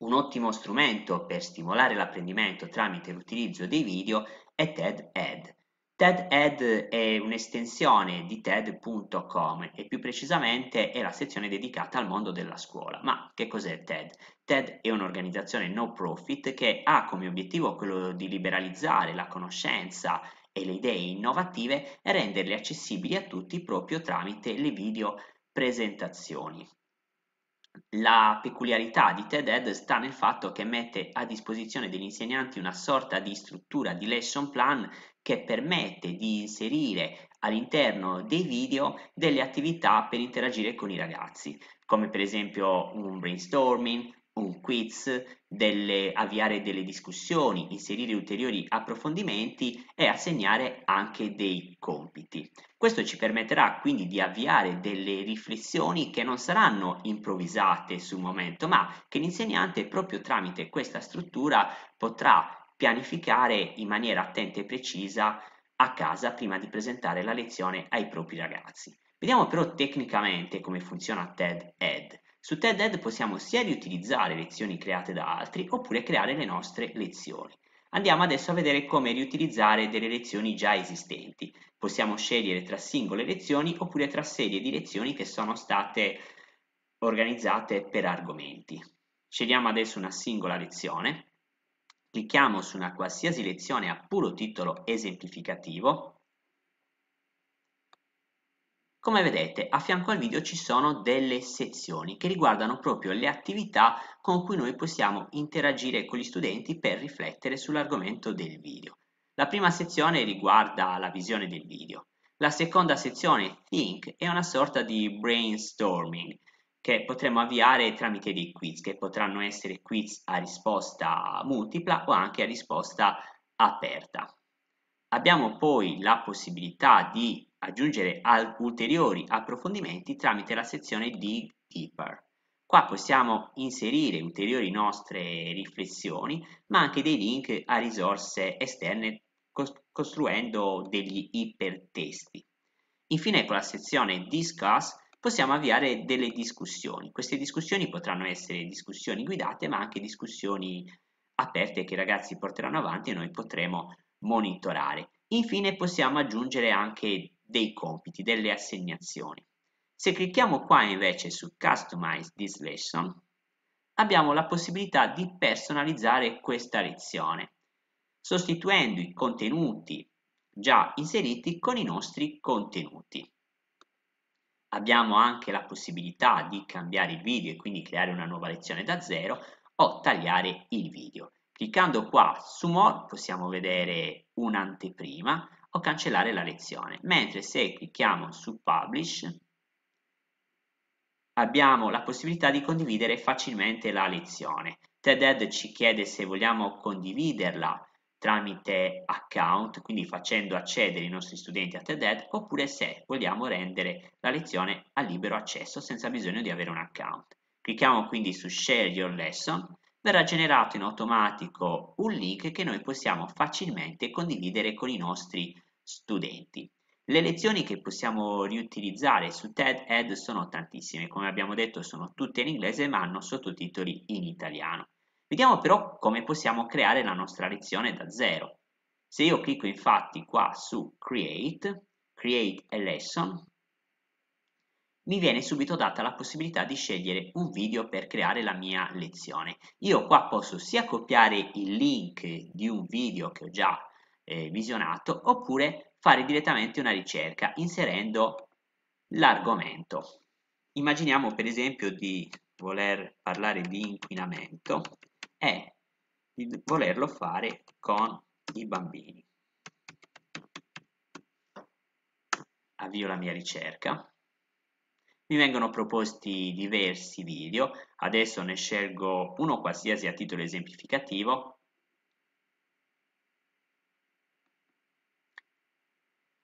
Un ottimo strumento per stimolare l'apprendimento tramite l'utilizzo dei video è TED Ed. TED Ed è un'estensione di TED.com e più precisamente è la sezione dedicata al mondo della scuola. Ma che cos'è TED? TED è un'organizzazione no profit che ha come obiettivo quello di liberalizzare la conoscenza e le idee innovative e renderle accessibili a tutti proprio tramite le video presentazioni. La peculiarità di TED-Ed sta nel fatto che mette a disposizione degli insegnanti una sorta di struttura di lesson plan che permette di inserire all'interno dei video delle attività per interagire con i ragazzi, come per esempio un brainstorming, un quiz, delle, avviare delle discussioni, inserire ulteriori approfondimenti e assegnare anche dei compiti. Questo ci permetterà quindi di avviare delle riflessioni che non saranno improvvisate sul momento, ma che l'insegnante proprio tramite questa struttura potrà pianificare in maniera attenta e precisa a casa prima di presentare la lezione ai propri ragazzi. Vediamo però tecnicamente come funziona TED Ed. Su TED-Ed possiamo sia riutilizzare lezioni create da altri oppure creare le nostre lezioni. Andiamo adesso a vedere come riutilizzare delle lezioni già esistenti. Possiamo scegliere tra singole lezioni oppure tra serie di lezioni che sono state organizzate per argomenti. Scegliamo adesso una singola lezione, clicchiamo su una qualsiasi lezione a puro titolo esemplificativo come vedete, a fianco al video ci sono delle sezioni che riguardano proprio le attività con cui noi possiamo interagire con gli studenti per riflettere sull'argomento del video. La prima sezione riguarda la visione del video. La seconda sezione, Think, è una sorta di brainstorming che potremo avviare tramite dei quiz, che potranno essere quiz a risposta multipla o anche a risposta aperta. Abbiamo poi la possibilità di aggiungere ulteriori approfondimenti tramite la sezione Dig Deeper. Qua possiamo inserire ulteriori nostre riflessioni, ma anche dei link a risorse esterne costruendo degli ipertesti. Infine con la sezione Discuss possiamo avviare delle discussioni. Queste discussioni potranno essere discussioni guidate, ma anche discussioni aperte che i ragazzi porteranno avanti e noi potremo monitorare. Infine possiamo aggiungere anche dei compiti, delle assegnazioni. Se clicchiamo qua invece su Customize this lesson, abbiamo la possibilità di personalizzare questa lezione, sostituendo i contenuti già inseriti con i nostri contenuti. Abbiamo anche la possibilità di cambiare il video e quindi creare una nuova lezione da zero o tagliare il video. Cliccando qua su More possiamo vedere un'anteprima o cancellare la lezione, mentre se clicchiamo su Publish abbiamo la possibilità di condividere facilmente la lezione. TED ci chiede se vogliamo condividerla tramite account, quindi facendo accedere i nostri studenti a TED oppure se vogliamo rendere la lezione a libero accesso senza bisogno di avere un account. Clicchiamo quindi su Share Your Lesson verrà generato in automatico un link che noi possiamo facilmente condividere con i nostri studenti. Le lezioni che possiamo riutilizzare su TED Ed sono tantissime, come abbiamo detto sono tutte in inglese ma hanno sottotitoli in italiano. Vediamo però come possiamo creare la nostra lezione da zero. Se io clicco infatti qua su Create, Create a Lesson, mi viene subito data la possibilità di scegliere un video per creare la mia lezione. Io qua posso sia copiare il link di un video che ho già eh, visionato oppure fare direttamente una ricerca inserendo l'argomento. Immaginiamo per esempio di voler parlare di inquinamento e di volerlo fare con i bambini. Avvio la mia ricerca mi vengono proposti diversi video, adesso ne scelgo uno qualsiasi a titolo esemplificativo.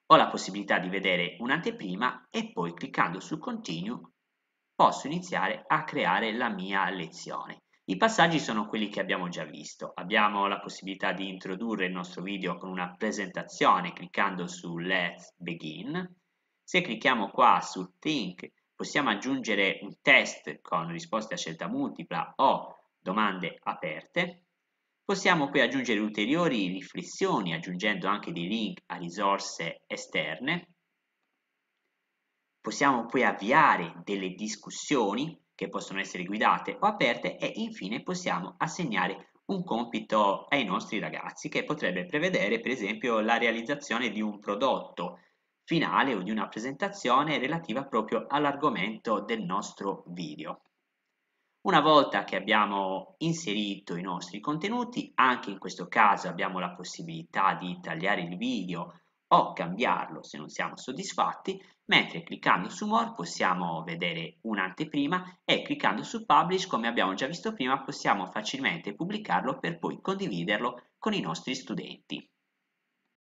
Ho la possibilità di vedere un'anteprima e poi cliccando su Continue posso iniziare a creare la mia lezione. I passaggi sono quelli che abbiamo già visto. Abbiamo la possibilità di introdurre il nostro video con una presentazione cliccando su Let's Begin. Se clicchiamo qua su Think Possiamo aggiungere un test con risposte a scelta multipla o domande aperte. Possiamo poi aggiungere ulteriori riflessioni aggiungendo anche dei link a risorse esterne. Possiamo poi avviare delle discussioni che possono essere guidate o aperte e infine possiamo assegnare un compito ai nostri ragazzi che potrebbe prevedere per esempio la realizzazione di un prodotto finale o di una presentazione relativa proprio all'argomento del nostro video. Una volta che abbiamo inserito i nostri contenuti, anche in questo caso abbiamo la possibilità di tagliare il video o cambiarlo se non siamo soddisfatti, mentre cliccando su More possiamo vedere un'anteprima e cliccando su Publish, come abbiamo già visto prima, possiamo facilmente pubblicarlo per poi condividerlo con i nostri studenti.